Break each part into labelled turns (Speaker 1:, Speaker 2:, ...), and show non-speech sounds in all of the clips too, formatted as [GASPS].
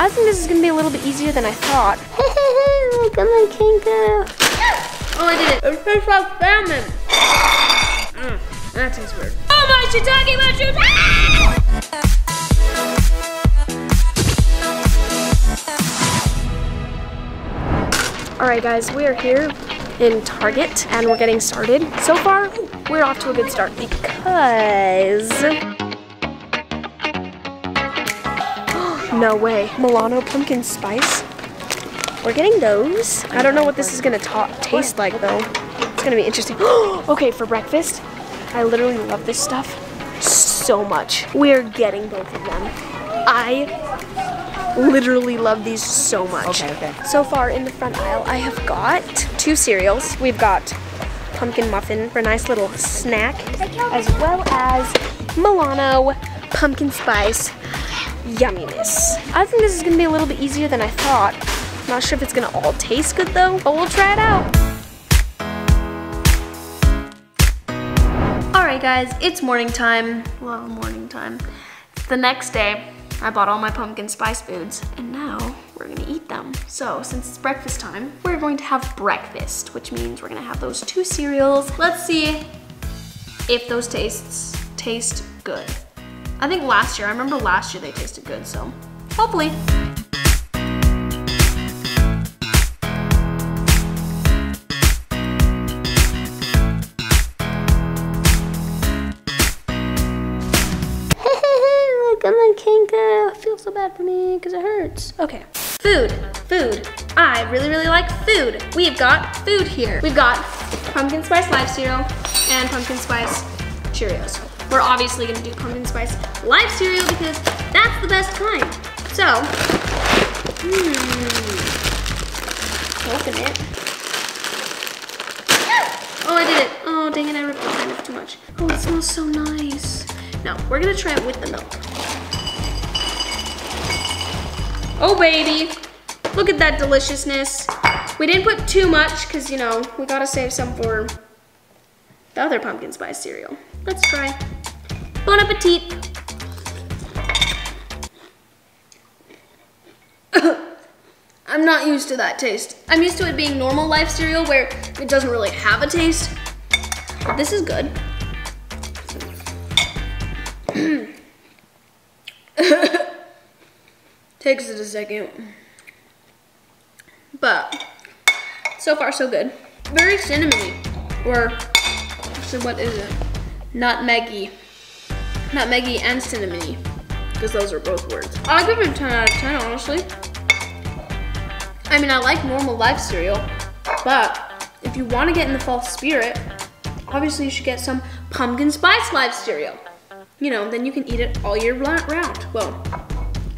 Speaker 1: I think this is gonna be a little bit easier than I thought.
Speaker 2: Look at my kangaroo.
Speaker 1: Oh, I did it. It tastes like salmon. Mm, that tastes weird. Oh my shiitake mushrooms! All right, guys, we are here in Target and we're getting started. So far, we're off to a good start because no way, Milano pumpkin spice. We're getting those. I don't know what this is gonna ta taste like though. It's gonna be interesting. [GASPS] okay, for breakfast, I literally love this stuff so much. We're getting both of them. I literally love these so much.
Speaker 2: Okay, okay.
Speaker 1: So far in the front aisle, I have got two cereals. We've got pumpkin muffin for a nice little snack, as well as Milano pumpkin spice yumminess. I think this is gonna be a little bit easier than I thought. Not sure if it's gonna all taste good though, but we'll try it out. All right guys, it's morning time. Well, morning time. It's the next day. I bought all my pumpkin spice foods and now we're gonna eat them. So since it's breakfast time, we're going to have breakfast, which means we're gonna have those two cereals. Let's see if those tastes taste good. I think last year, I remember last year they tasted good, so hopefully.
Speaker 2: At my kangaroo.
Speaker 1: I feel so bad for me because it hurts. Okay. Food, food. I really, really like food. We've got food here. We've got pumpkin spice life cereal and pumpkin spice Cheerios. We're obviously gonna do pumpkin spice life cereal because that's the best kind. So, hmm, open it. [GASPS] Oh, I did it. Oh, dang it, I ripped it kind of too much. Oh, it smells so nice. No, we're gonna try it with the milk. Oh baby, look at that deliciousness. We didn't put too much because you know, we gotta save some for the other pumpkin spice cereal. Let's try. Bon appetit. [COUGHS] I'm not used to that taste. I'm used to it being normal life cereal where it doesn't really have a taste. But this is good. [COUGHS] Takes it a second. But so far so good. Very cinnamony. Or so what is it? Nutmeggy. Nutmeggy and cinnamony. Because those are both words. I'll give it a 10 out of 10, honestly. I mean, I like normal life cereal, but if you want to get in the fall spirit, obviously you should get some pumpkin spice life cereal. You know, then you can eat it all year round. Well,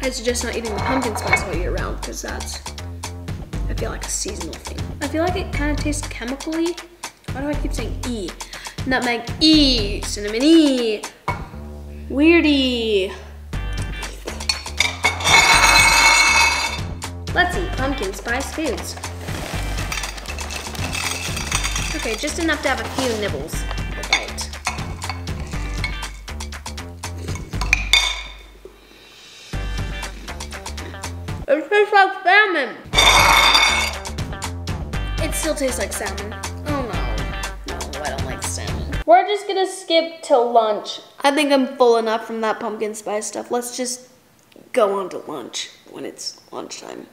Speaker 1: I suggest not eating the pumpkin spice all year round because that's, I feel like a seasonal thing. I feel like it kind of tastes chemically. Why do I keep saying E? Nutmeg E, cinnamon E, weirdy. Let's eat pumpkin spice foods. Okay, just enough to have a few nibbles. Right. It tastes like salmon. It still tastes like salmon. We're just gonna skip till lunch. I think I'm full enough from that pumpkin spice stuff. Let's just go on to lunch when it's lunchtime.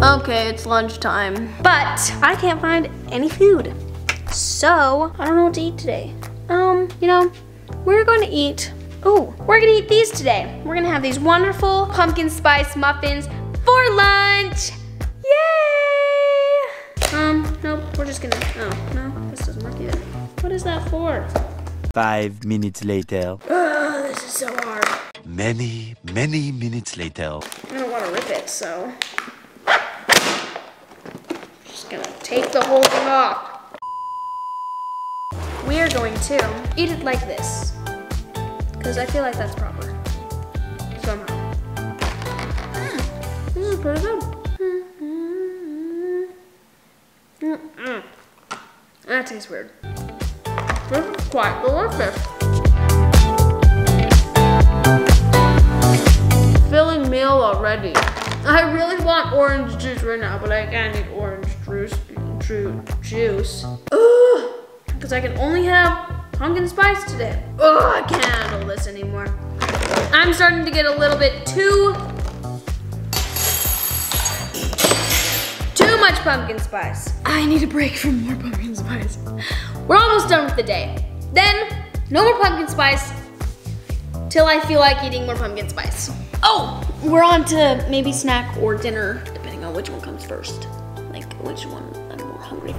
Speaker 1: Okay, it's lunchtime. But I can't find any food. So, I don't know what to eat today. Um, you know, we're going to eat, oh, we're gonna eat these today. We're gonna have these wonderful pumpkin spice muffins for lunch. Just gonna, oh, no, this doesn't work either. What is that for?
Speaker 3: Five minutes later. [GASPS]
Speaker 1: Ugh, this is so hard.
Speaker 3: Many, many minutes later.
Speaker 1: I don't want to rip it, so. Just gonna take the whole thing off. We are going to eat it like this. Because I feel like that's proper. Somehow. Mm, this is pretty good. Mm -mm. That tastes weird. This is quite delicious. Filling meal already. I really want orange juice right now, but I can't eat orange juice. Juice. Because I can only have pumpkin spice today. Ugh, I can't handle this anymore. I'm starting to get a little bit too much pumpkin spice. I need a break from more pumpkin spice. We're almost done with the day. Then, no more pumpkin spice till I feel like eating more pumpkin spice. Oh, we're on to maybe snack or dinner, depending on which one comes first. Like which one I'm more hungry for.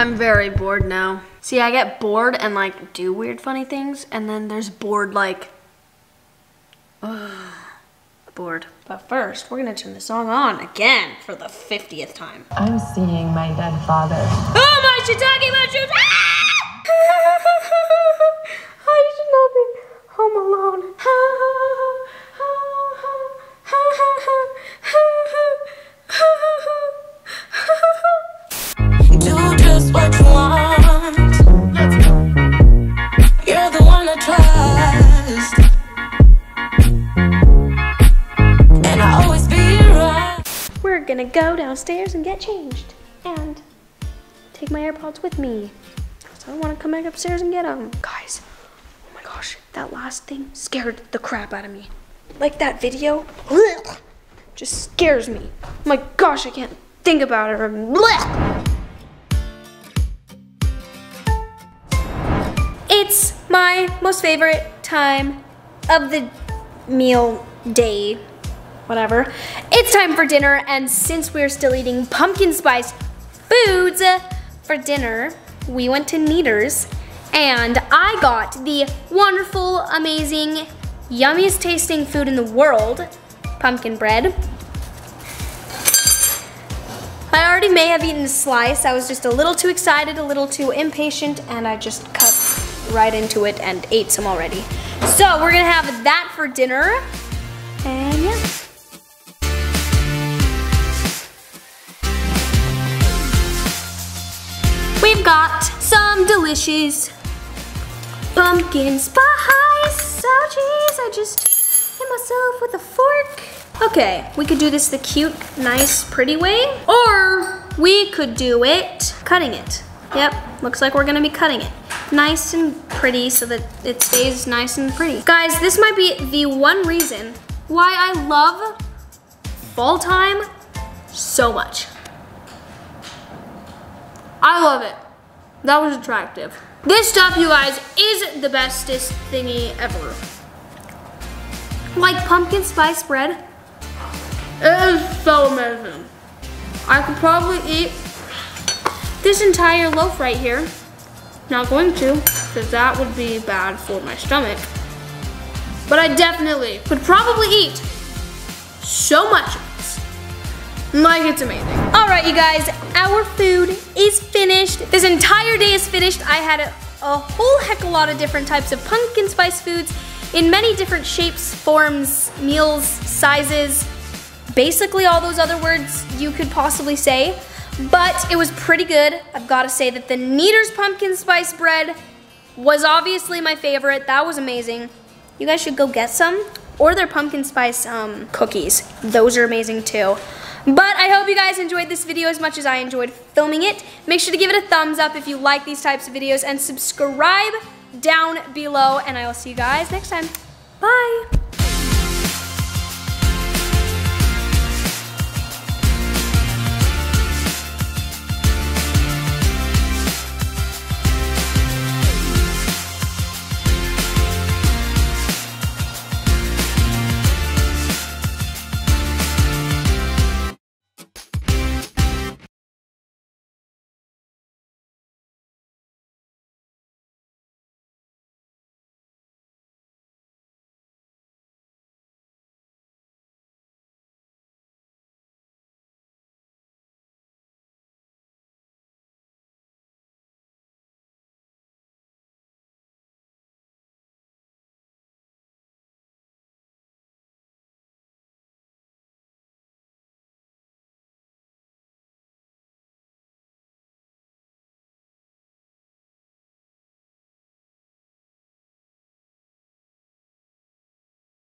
Speaker 1: I'm very bored now. See, I get bored and like do weird funny things, and then there's bored like, [SIGHS] bored. But first, we're gonna turn the song on again for the 50th time.
Speaker 4: I'm seeing my dead father.
Speaker 1: Oh my shiitake mushrooms! [LAUGHS] Ah! Gonna go downstairs and get changed and take my AirPods with me. So I wanna come back upstairs and get them. Guys, oh my gosh, that last thing scared the crap out of me. Like that video, just scares me. Oh my gosh, I can't think about it. It's my most favorite time of the meal day whatever. It's time for dinner, and since we're still eating pumpkin spice foods for dinner, we went to Kneaders, and I got the wonderful, amazing, yummiest tasting food in the world, pumpkin bread. I already may have eaten a slice. I was just a little too excited, a little too impatient, and I just cut right into it and ate some already. So we're gonna have that for dinner, and yeah. Delicious pumpkin spice. Oh jeez, I just hit myself with a fork. Okay, we could do this the cute, nice, pretty way, or we could do it cutting it. Yep, looks like we're gonna be cutting it. Nice and pretty so that it stays nice and pretty. Guys, this might be the one reason why I love fall time so much. I love it. That was attractive. This stuff, you guys, is the bestest thingy ever. Like pumpkin spice bread. It is so amazing. I could probably eat this entire loaf right here. Not going to, because that would be bad for my stomach. But I definitely would probably eat so much. Like it's amazing. All right, you guys, our food is finished. This entire day is finished. I had a, a whole heck of a lot of different types of pumpkin spice foods in many different shapes, forms, meals, sizes, basically all those other words you could possibly say. But it was pretty good. I've got to say that the Kneaders pumpkin spice bread was obviously my favorite. That was amazing. You guys should go get some. Or their pumpkin spice um, cookies. Those are amazing too. But I hope you guys enjoyed this video as much as I enjoyed filming it. Make sure to give it a thumbs up if you like these types of videos and subscribe down below. And I will see you guys next time. Bye.